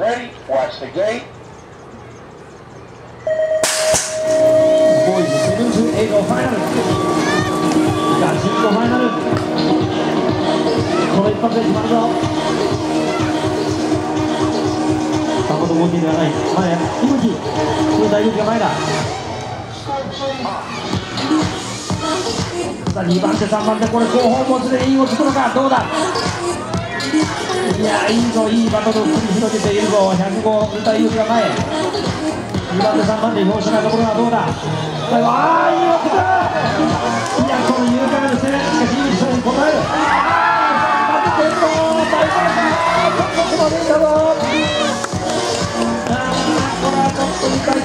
ready. Watch the gate. ボーイズ78のファイナルガチンコファイナルこの一発で決まるぞさほど動きではない前井口これ大口が前ださあ2番手3番手これ後方もつでいいをつくのかどうだいやいいぞいいバトルを繰り広げているぞ105ウルタユ前2番手3番手表紙なところはどうだああいいよ来たいやこの勇敢な攻めしかしいいに応えるああ待ってんぞ大丈夫かちょっとまでいたぞああこれはちょっといかれ